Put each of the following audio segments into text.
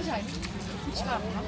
Acayip. Hiç kalmam.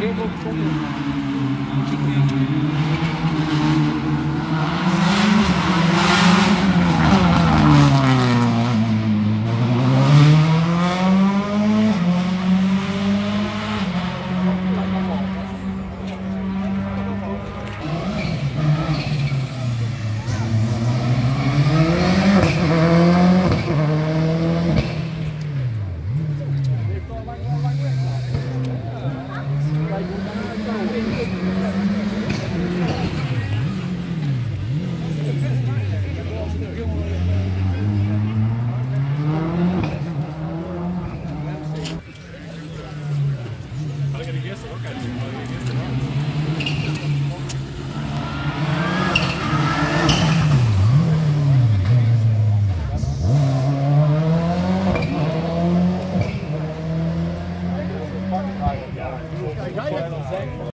両方とも。なるほど。